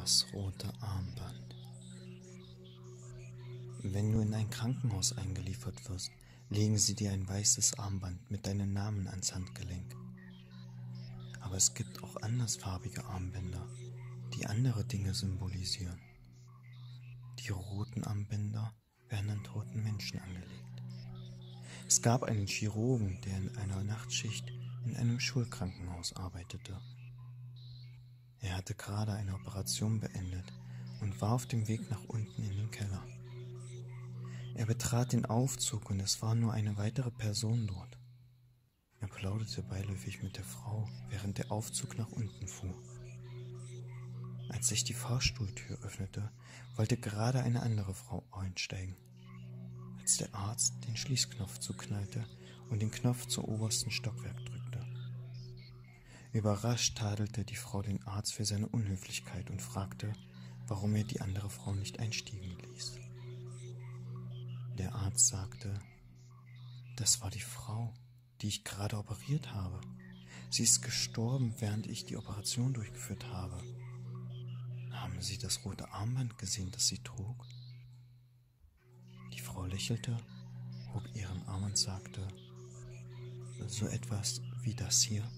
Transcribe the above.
Das rote Armband. Wenn du in ein Krankenhaus eingeliefert wirst, legen sie dir ein weißes Armband mit deinem Namen ans Handgelenk. Aber es gibt auch andersfarbige Armbänder, die andere Dinge symbolisieren. Die roten Armbänder werden an toten Menschen angelegt. Es gab einen Chirurgen, der in einer Nachtschicht in einem Schulkrankenhaus arbeitete. Er hatte gerade eine Operation beendet und war auf dem Weg nach unten in den Keller. Er betrat den Aufzug und es war nur eine weitere Person dort. Er plauderte beiläufig mit der Frau, während der Aufzug nach unten fuhr. Als sich die Fahrstuhltür öffnete, wollte gerade eine andere Frau einsteigen. Als der Arzt den Schließknopf zuknallte und den Knopf zum obersten Stockwerk. Überrascht tadelte die Frau den Arzt für seine Unhöflichkeit und fragte, warum er die andere Frau nicht einstiegen ließ. Der Arzt sagte, das war die Frau, die ich gerade operiert habe. Sie ist gestorben, während ich die Operation durchgeführt habe. Haben Sie das rote Armband gesehen, das sie trug? Die Frau lächelte, hob ihren Arm und sagte, so etwas wie das hier.